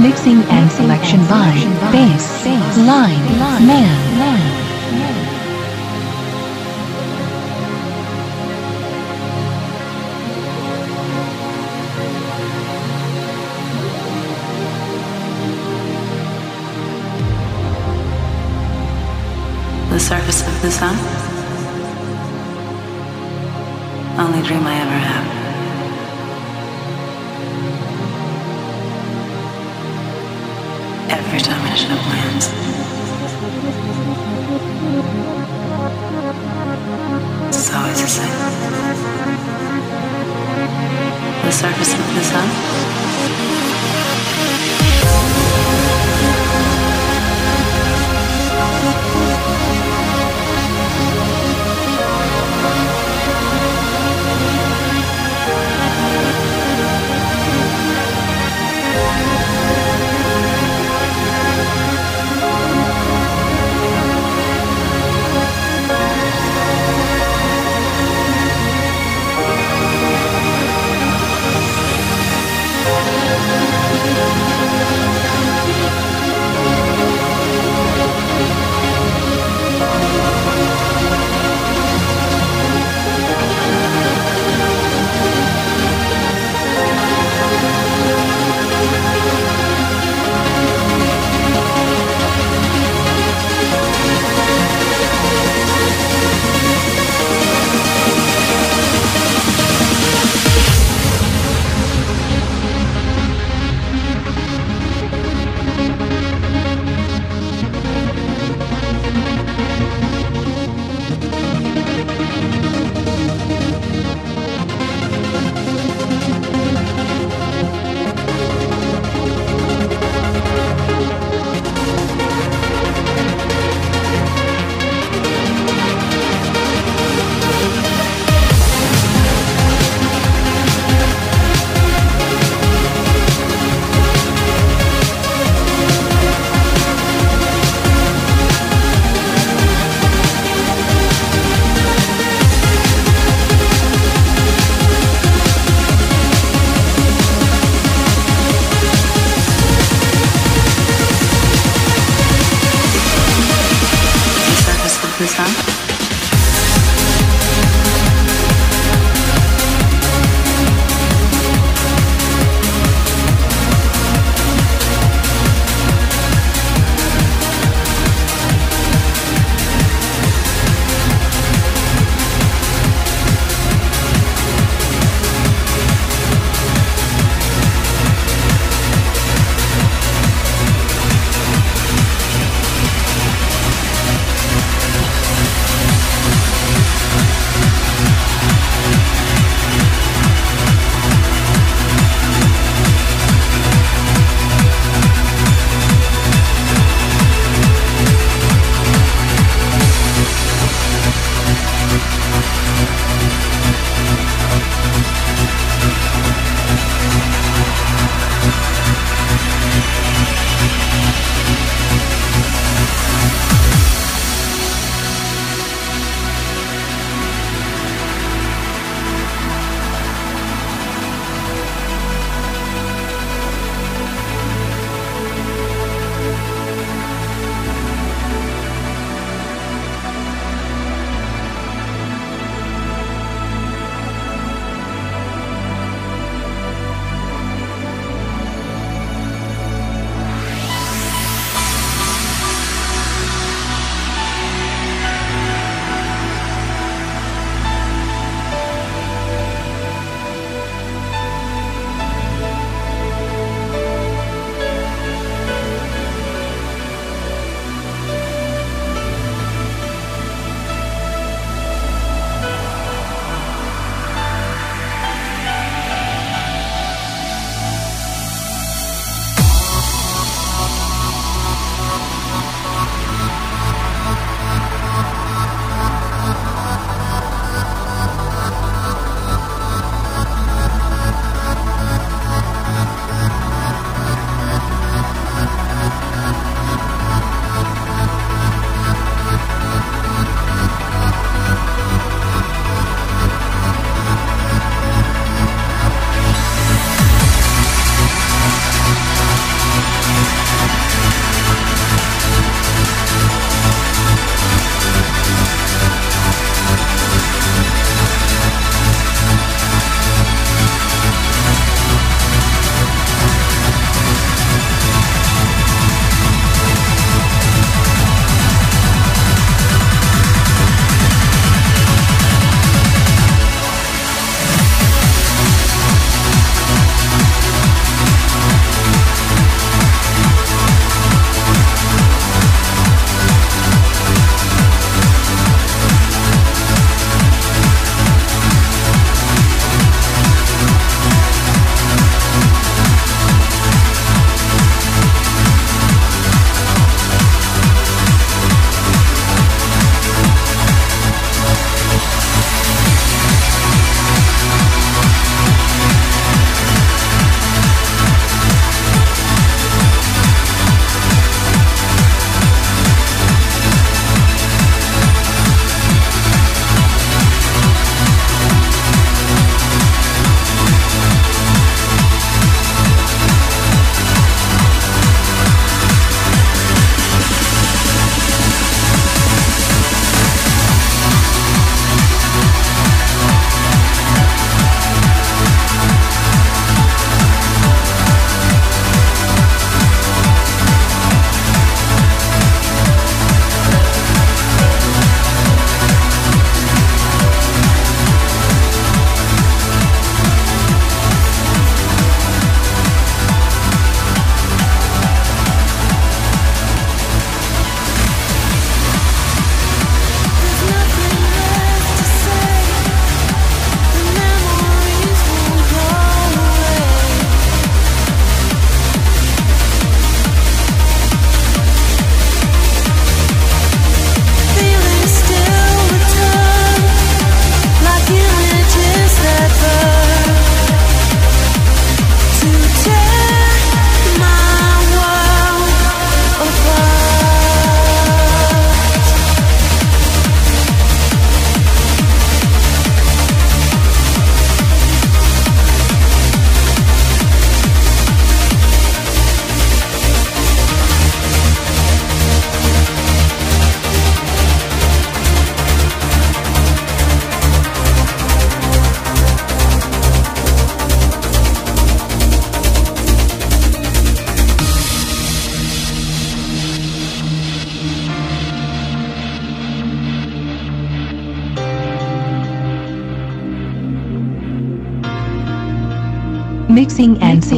Mixing and selection by Bass Line Man. The surface of the sun? Only dream I ever have. Every time I shut my eyes. It's always the same. The surface of the sun?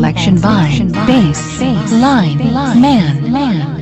Selection by Bass Line Man. Man. Man.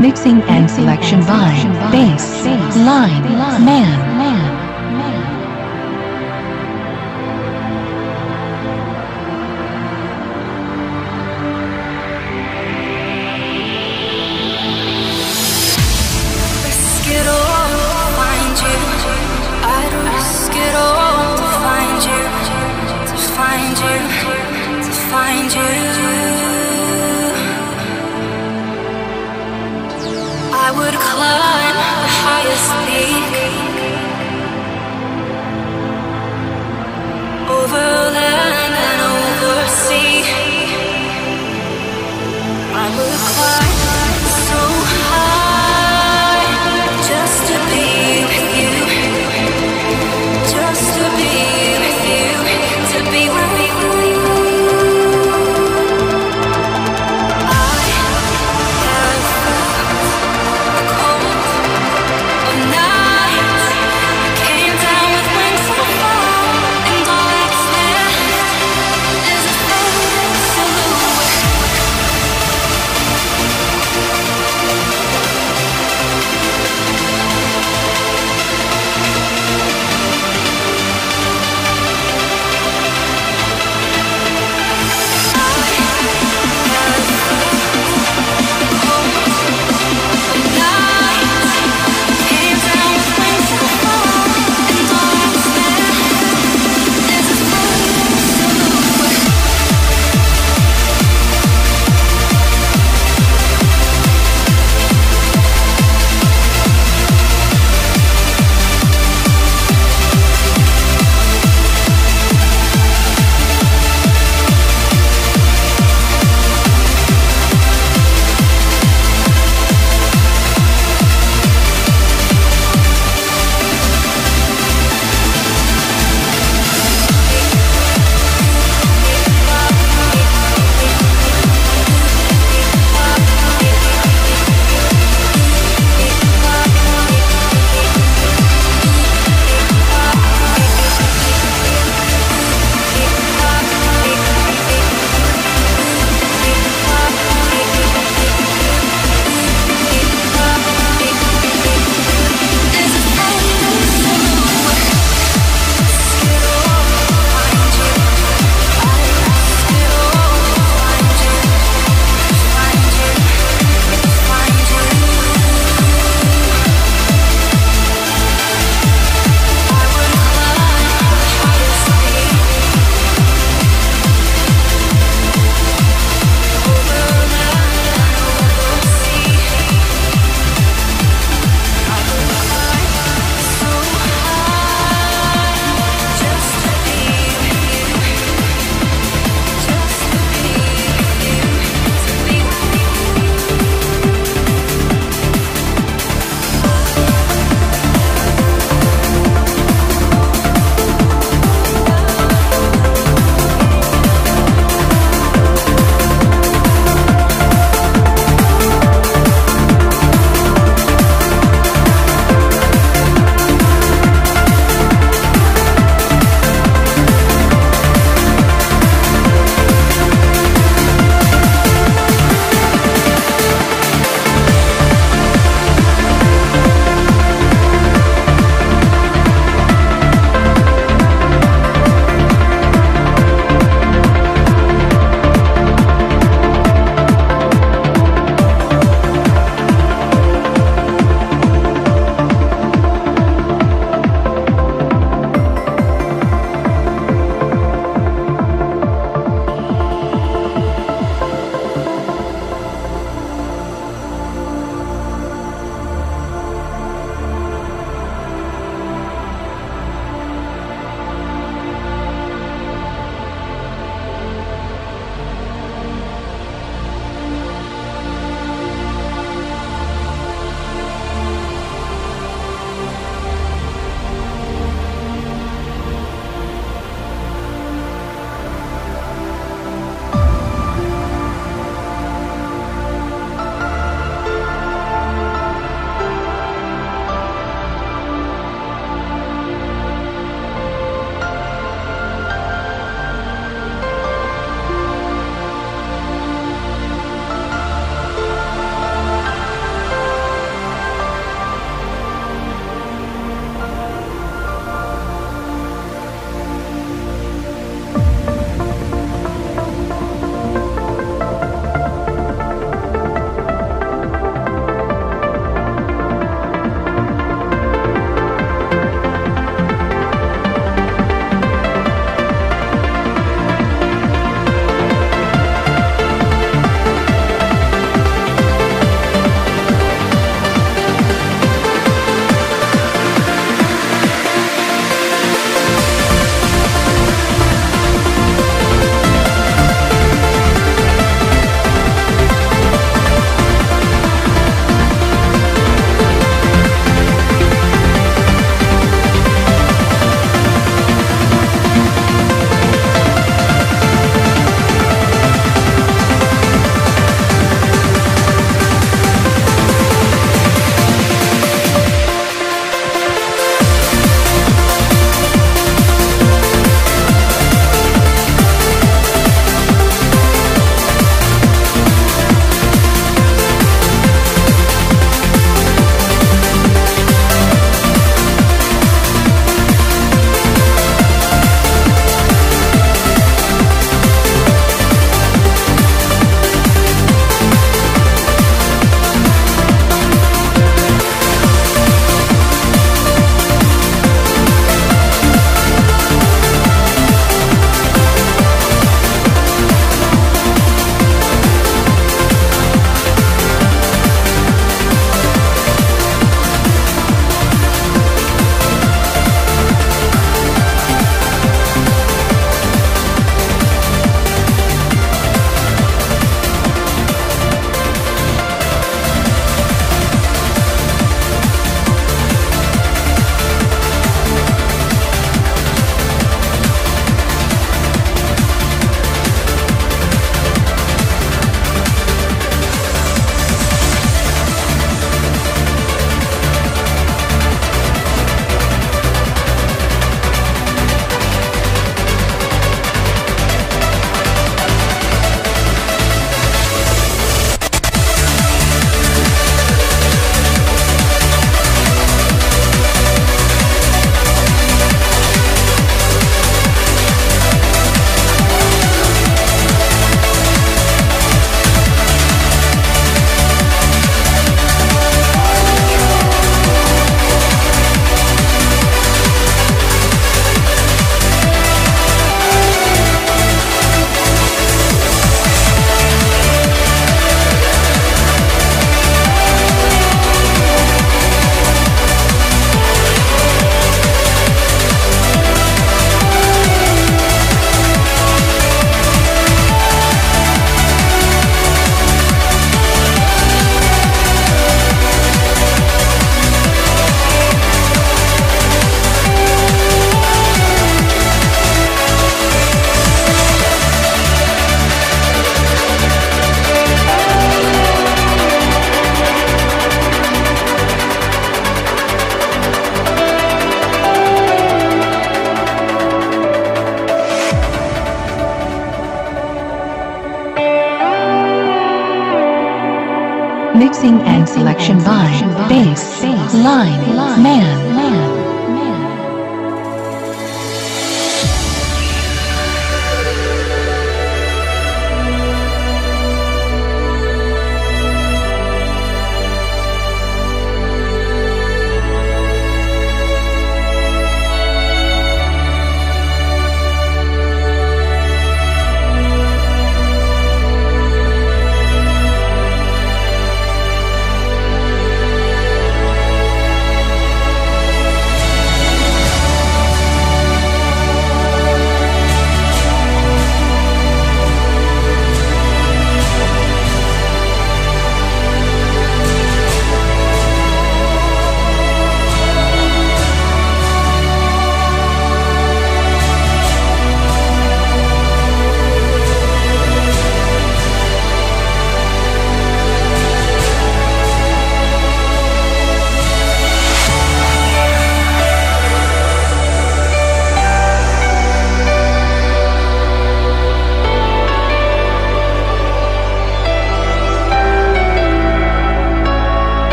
Mixing and selection by Bass Line Man.